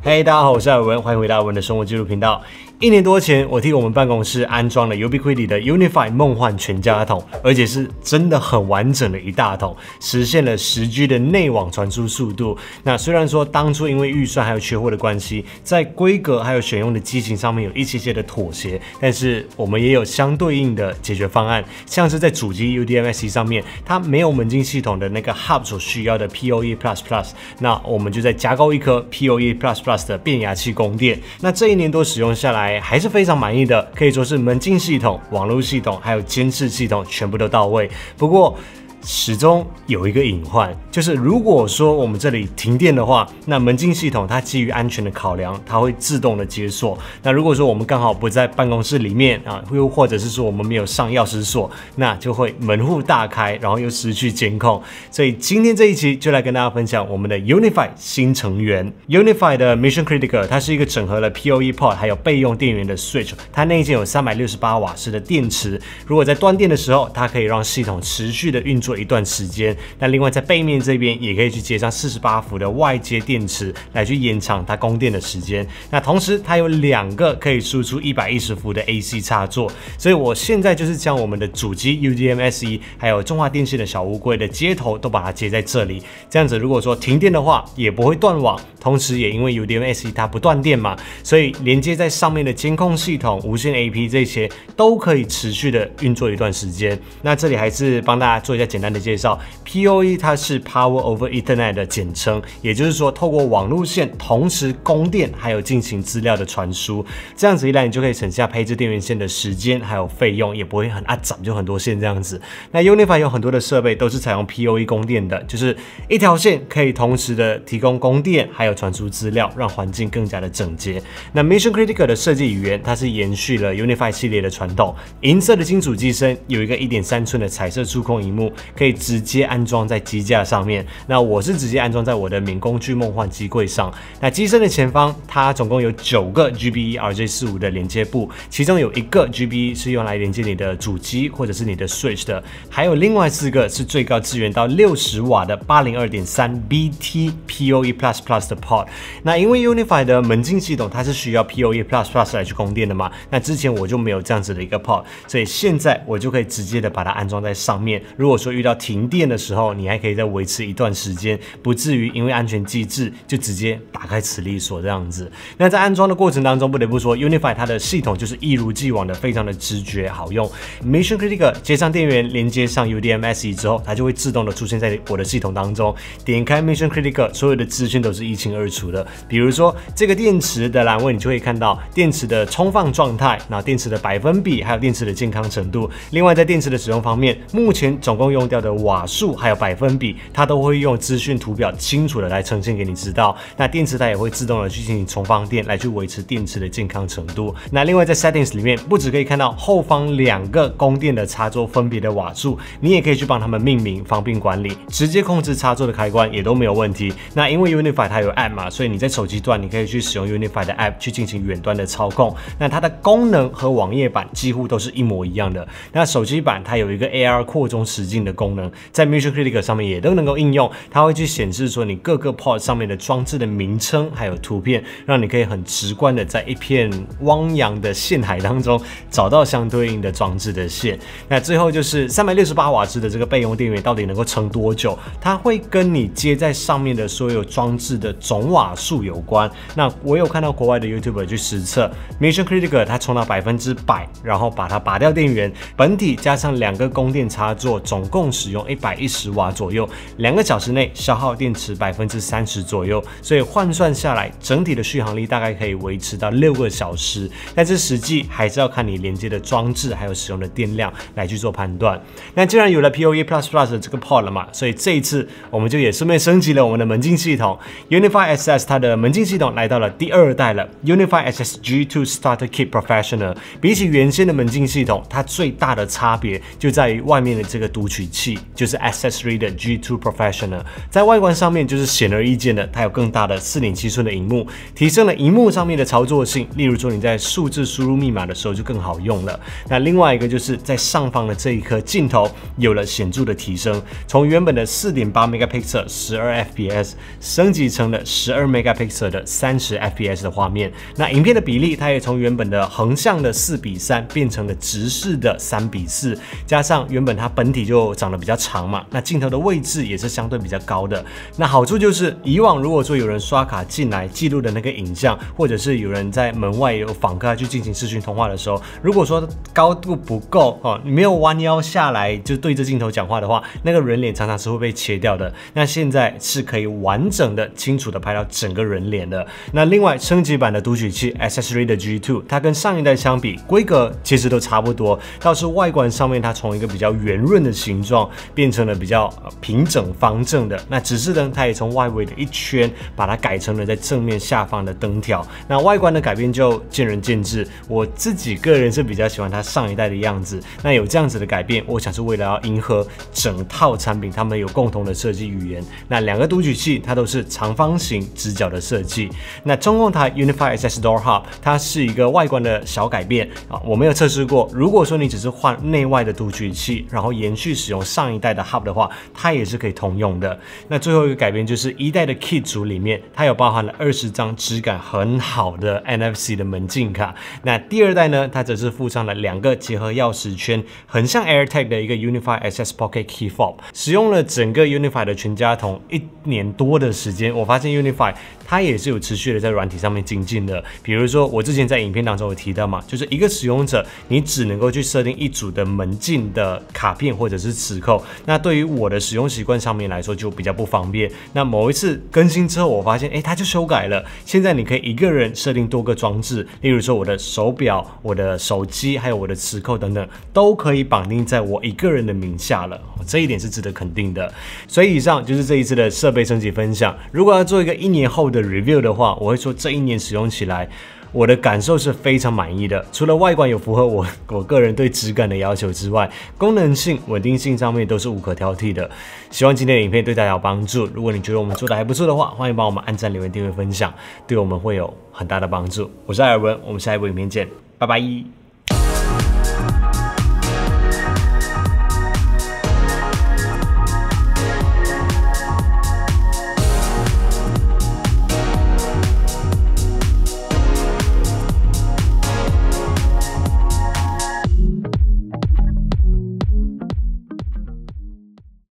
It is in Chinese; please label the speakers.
Speaker 1: 嘿，大家好，我是艾文，欢迎回到我们的生活记录频道。一年多前，我替我们办公室安装了 Ubiquiti 的 Unify 梦幻全家桶，而且是真的很完整的一大桶，实现了十 G 的内网传输速度。那虽然说当初因为预算还有缺货的关系，在规格还有选用的机型上面有一些些的妥协，但是我们也有相对应的解决方案，像是在主机 UDMSC 上面，它没有门禁系统的那个 Hub 所需要的 PoE Plus Plus，那我们就再加购一颗 PoE Plus Plus 的变压器供电。那这一年多使用下来，还是非常满意的，可以说是门禁系统、网络系统还有监视系统全部都到位。不过，始终有一个隐患，就是如果说我们这里停电的话，那门禁系统它基于安全的考量，它会自动的解锁。那如果说我们刚好不在办公室里面啊，又或者是说我们没有上钥匙锁，那就会门户大开，然后又失去监控。所以今天这一期就来跟大家分享我们的 Unify 新成员 Unify 的 Mission Critical，它是一个整合了 PoE Port 还有备用电源的 Switch，它内建有三百六十八瓦时的电池，如果在断电的时候，它可以让系统持续的运作。一段时间，那另外在背面这边也可以去接上四十八伏的外接电池，来去延长它供电的时间。那同时它有两个可以输出一百一十伏的 AC 插座，所以我现在就是将我们的主机 UDMSE 还有中华电信的小乌龟的接头都把它接在这里，这样子如果说停电的话也不会断网，同时也因为 UDMSE 它不断电嘛，所以连接在上面的监控系统、无线 AP 这些都可以持续的运作一段时间。那这里还是帮大家做一下简简单。的介绍，PoE 它是 Power over Ethernet 的简称，也就是说透过网路线同时供电，还有进行资料的传输，这样子一来你就可以省下配置电源线的时间还有费用，也不会很啊涨就很多线这样子。那 Unify 有很多的设备都是采用 PoE 供电的，就是一条线可以同时的提供供电还有传输资料，让环境更加的整洁。那 Mission Critical 的设计语言，它是延续了 Unify 系列的传统，银色的金属机身，有一个一点三寸的彩色触控荧幕。可以直接安装在机架上面。那我是直接安装在我的免工具梦幻机柜上。那机身的前方，它总共有九个 GBE RJ45 的连接部，其中有一个 GBE 是用来连接你的主机或者是你的 Switch 的，还有另外四个是最高支援到六十瓦的八零二点三 BT PoE Plus Plus 的 Port。那因为 Unify 的门禁系统它是需要 PoE Plus Plus 来去供电的嘛，那之前我就没有这样子的一个 Port，所以现在我就可以直接的把它安装在上面。如果说遇到停电的时候，你还可以再维持一段时间，不至于因为安全机制就直接打开磁力锁这样子。那在安装的过程当中，不得不说，Unify 它的系统就是一如既往的非常的直觉好用。Mission Critical 接上电源，连接上 UDMSE 之后，它就会自动的出现在我的系统当中。点开 Mission Critical，所有的资讯都是一清二楚的。比如说这个电池的栏位，你就会看到电池的充放状态，那电池的百分比，还有电池的健康程度。另外在电池的使用方面，目前总共用掉的瓦数还有百分比，它都会用资讯图表清楚的来呈现给你知道。那电池它也会自动的去进行重放电，来去维持电池的健康程度。那另外在 settings 里面，不只可以看到后方两个供电的插座分别的瓦数，你也可以去帮他们命名，方便管理。直接控制插座的开关也都没有问题。那因为 Unify 它有 app 嘛，所以你在手机端你可以去使用 Unify 的 app 去进行远端的操控。那它的功能和网页版几乎都是一模一样的。那手机版它有一个 AR 扩中实境的功能。在 Mission Critical 上面也都能够应用，它会去显示说你各个 port 上面的装置的名称，还有图片，让你可以很直观的在一片汪洋的线海当中找到相对应的装置的线。那最后就是三百六十八瓦时的这个备用电源到底能够撑多久？它会跟你接在上面的所有装置的总瓦数有关。那我有看到国外的 YouTuber 去实测 Mission Critical，它充到百分之百，然后把它拔掉电源，本体加上两个供电插座，总共共使用一百一十瓦左右，两个小时内消耗电池百分之三十左右，所以换算下来，整体的续航力大概可以维持到六个小时。但是实际还是要看你连接的装置还有使用的电量来去做判断。那既然有了 PoE Plus Plus 的这个 port 了嘛，所以这一次我们就也顺便升级了我们的门禁系统，Unify SS 它的门禁系统来到了第二代了，Unify SSG2 Starter Kit Professional。比起原先的门禁系统，它最大的差别就在于外面的这个读取。器，就是 Accessory 的 G2 Professional，在外观上面就是显而易见的，它有更大的四点七寸的荧幕，提升了荧幕上面的操作性。例如说你在数字输入密码的时候就更好用了。那另外一个就是在上方的这一颗镜头有了显著的提升，从原本的四点八 megapixel 十二 fps 升级成了十二 megapixel 的三十 fps 的画面。那影片的比例它也从原本的横向的四比三变成了直视的三比四，加上原本它本体就长得比较长嘛，那镜头的位置也是相对比较高的。那好处就是以往如果说有人刷卡进来记录的那个影像，或者是有人在门外有访客去进行视讯通话的时候，如果说高度不够哦，没有弯腰下来就对着镜头讲话的话，那个人脸常常是会被切掉的。那现在是可以完整的、清楚的拍到整个人脸的。那另外升级版的读取器 Accessory 的 G2，它跟上一代相比，规格其实都差不多，倒是外观上面它从一个比较圆润的形状状变成了比较平整方正的。那指示灯它也从外围的一圈把它改成了在正面下方的灯条。那外观的改变就见仁见智，我自己个人是比较喜欢它上一代的样子。那有这样子的改变，我想是为了要迎合整套产品，它们有共同的设计语言。那两个读取器它都是长方形直角的设计。那中控台 Unify SS Door Hub 它是一个外观的小改变啊，我没有测试过。如果说你只是换内外的读取器，然后延续使用上一代的 Hub 的话，它也是可以通用的。那最后一个改变就是一代的 Kit 组里面，它有包含了二十张质感很好的 NFC 的门禁卡。那第二代呢，它则是附上了两个结合钥匙圈，很像 AirTag 的一个 Unify SS Pocket Key Fob。使用了整个 Unify 的全家桶一年多的时间，我发现 Unify 它也是有持续的在软体上面精进的。比如说，我之前在影片当中有提到嘛，就是一个使用者，你只能够去设定一组的门禁的卡片或者是磁磁扣。那对于我的使用习惯上面来说，就比较不方便。那某一次更新之后，我发现，哎，它就修改了。现在你可以一个人设定多个装置，例如说我的手表、我的手机，还有我的磁扣等等，都可以绑定在我一个人的名下了。这一点是值得肯定的。所以以上就是这一次的设备升级分享。如果要做一个一年后的 review 的话，我会说这一年使用起来，我的感受是非常满意的。除了外观有符合我 我个人对质感的要求之外，功能性、稳定性上面都是无可挑剔的。希望今天的影片对大家有帮助。如果你觉得我们做的还不错的话，欢迎帮我们按赞、留言、订阅、分享，对我们会有很大的帮助。我是艾尔文，我们下一部影片见，拜拜。